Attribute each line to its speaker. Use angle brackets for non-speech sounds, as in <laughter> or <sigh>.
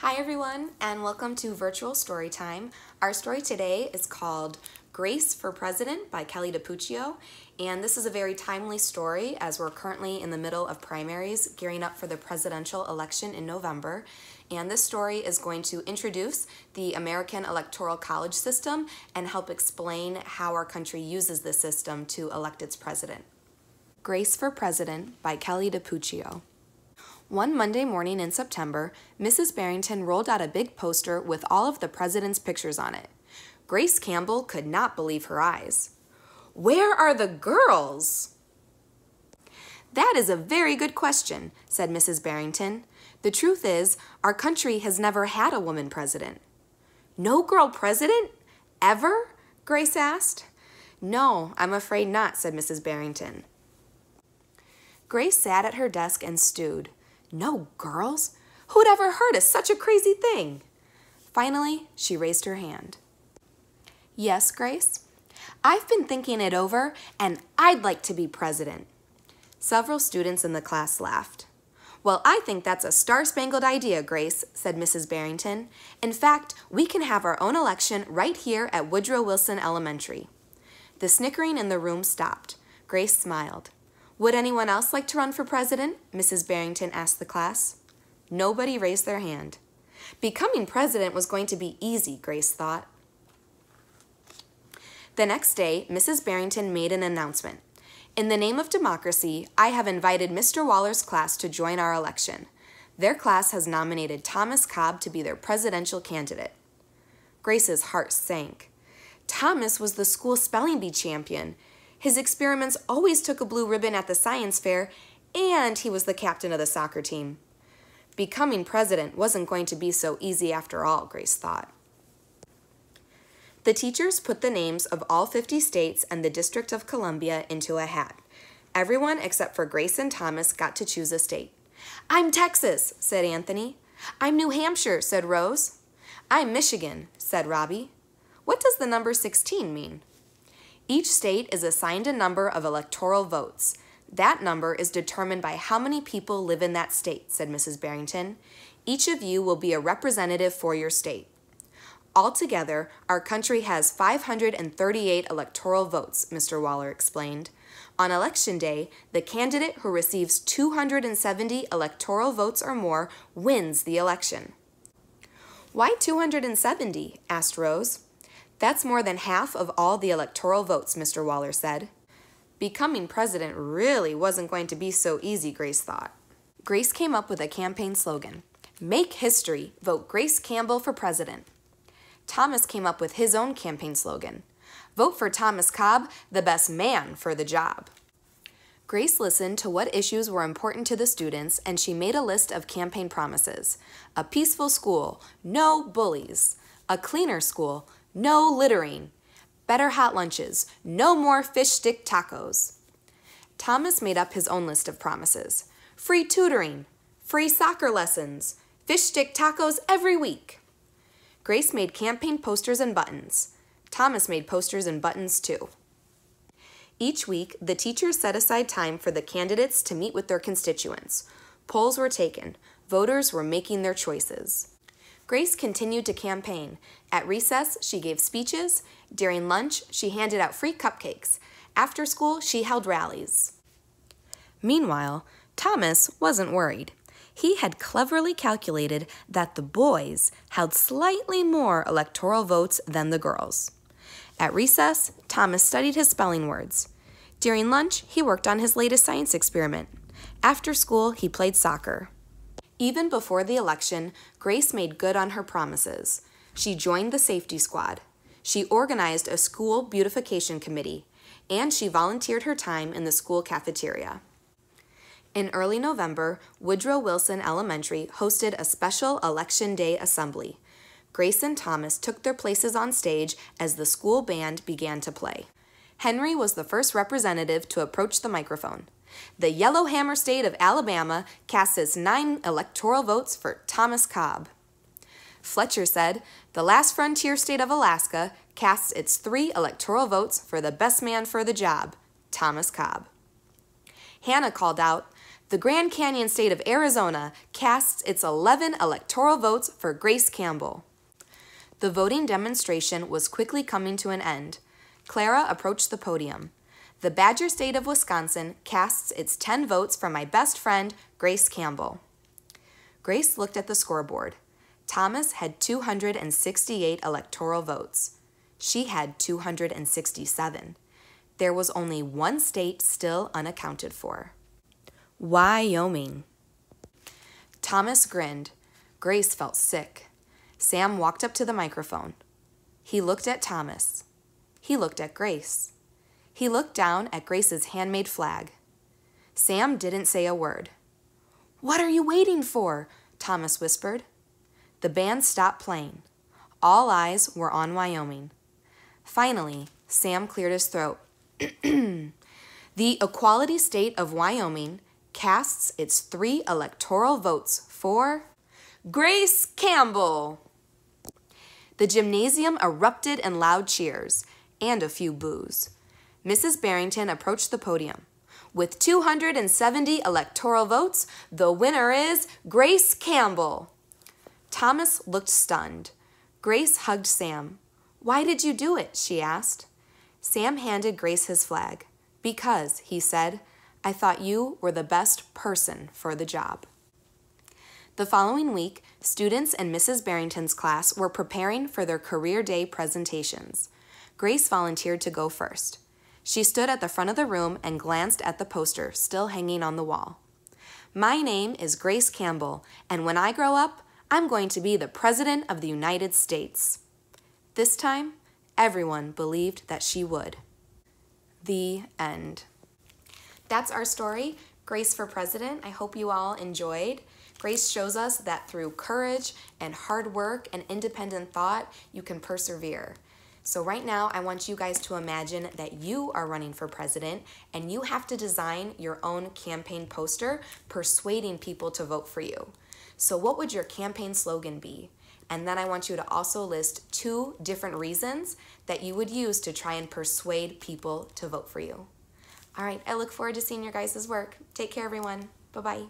Speaker 1: Hi everyone and welcome to Virtual Storytime. Our story today is called Grace for President by Kelly DiPucchio and this is a very timely story as we're currently in the middle of primaries gearing up for the presidential election in November and this story is going to introduce the American Electoral College system and help explain how our country uses this system to elect its president. Grace for President by Kelly DiPucchio. One Monday morning in September, Mrs. Barrington rolled out a big poster with all of the president's pictures on it. Grace Campbell could not believe her eyes. Where are the girls? That is a very good question, said Mrs. Barrington. The truth is, our country has never had a woman president. No girl president? Ever? Grace asked. No, I'm afraid not, said Mrs. Barrington. Grace sat at her desk and stewed. No girls? Who'd ever heard of such a crazy thing? Finally, she raised her hand. Yes, Grace? I've been thinking it over, and I'd like to be president. Several students in the class laughed. Well, I think that's a star-spangled idea, Grace, said Mrs. Barrington. In fact, we can have our own election right here at Woodrow Wilson Elementary. The snickering in the room stopped. Grace smiled. Would anyone else like to run for president? Mrs. Barrington asked the class. Nobody raised their hand. Becoming president was going to be easy, Grace thought. The next day, Mrs. Barrington made an announcement. In the name of democracy, I have invited Mr. Waller's class to join our election. Their class has nominated Thomas Cobb to be their presidential candidate. Grace's heart sank. Thomas was the school spelling bee champion. His experiments always took a blue ribbon at the science fair, and he was the captain of the soccer team. Becoming president wasn't going to be so easy after all, Grace thought. The teachers put the names of all 50 states and the District of Columbia into a hat. Everyone except for Grace and Thomas got to choose a state. I'm Texas, said Anthony. I'm New Hampshire, said Rose. I'm Michigan, said Robbie. What does the number 16 mean? Each state is assigned a number of electoral votes. That number is determined by how many people live in that state, said Mrs. Barrington. Each of you will be a representative for your state. Altogether, our country has 538 electoral votes, Mr. Waller explained. On election day, the candidate who receives 270 electoral votes or more wins the election. Why 270? asked Rose. That's more than half of all the electoral votes, Mr. Waller said. Becoming president really wasn't going to be so easy, Grace thought. Grace came up with a campaign slogan Make history, vote Grace Campbell for president. Thomas came up with his own campaign slogan Vote for Thomas Cobb, the best man for the job. Grace listened to what issues were important to the students and she made a list of campaign promises a peaceful school, no bullies, a cleaner school, no littering. Better hot lunches. No more fish stick tacos. Thomas made up his own list of promises. Free tutoring. Free soccer lessons. Fish stick tacos every week. Grace made campaign posters and buttons. Thomas made posters and buttons too. Each week, the teachers set aside time for the candidates to meet with their constituents. Polls were taken. Voters were making their choices. Grace continued to campaign. At recess, she gave speeches. During lunch, she handed out free cupcakes. After school, she held rallies. Meanwhile, Thomas wasn't worried. He had cleverly calculated that the boys held slightly more electoral votes than the girls. At recess, Thomas studied his spelling words. During lunch, he worked on his latest science experiment. After school, he played soccer. Even before the election, Grace made good on her promises. She joined the safety squad. She organized a school beautification committee, and she volunteered her time in the school cafeteria. In early November, Woodrow Wilson Elementary hosted a special Election Day assembly. Grace and Thomas took their places on stage as the school band began to play. Henry was the first representative to approach the microphone. The Yellowhammer state of Alabama casts its nine electoral votes for Thomas Cobb. Fletcher said, the last frontier state of Alaska casts its three electoral votes for the best man for the job, Thomas Cobb. Hannah called out, the Grand Canyon state of Arizona casts its 11 electoral votes for Grace Campbell. The voting demonstration was quickly coming to an end. Clara approached the podium. The Badger state of Wisconsin casts its 10 votes for my best friend, Grace Campbell. Grace looked at the scoreboard. Thomas had 268 electoral votes. She had 267. There was only one state still unaccounted for. Wyoming. Thomas grinned. Grace felt sick. Sam walked up to the microphone. He looked at Thomas. He looked at Grace. He looked down at Grace's handmade flag. Sam didn't say a word. What are you waiting for? Thomas whispered. The band stopped playing. All eyes were on Wyoming. Finally, Sam cleared his throat. <clears throat> the equality state of Wyoming casts its three electoral votes for Grace Campbell. The gymnasium erupted in loud cheers and a few boos. Mrs. Barrington approached the podium. With 270 electoral votes, the winner is Grace Campbell. Thomas looked stunned. Grace hugged Sam. Why did you do it? she asked. Sam handed Grace his flag. Because, he said, I thought you were the best person for the job. The following week, students in Mrs. Barrington's class were preparing for their career day presentations. Grace volunteered to go first. She stood at the front of the room and glanced at the poster still hanging on the wall. My name is Grace Campbell, and when I grow up, I'm going to be the President of the United States. This time, everyone believed that she would. The end. That's our story, Grace for President. I hope you all enjoyed. Grace shows us that through courage and hard work and independent thought, you can persevere. So right now, I want you guys to imagine that you are running for president and you have to design your own campaign poster persuading people to vote for you. So what would your campaign slogan be? And then I want you to also list two different reasons that you would use to try and persuade people to vote for you. All right, I look forward to seeing your guys' work. Take care, everyone. Bye-bye.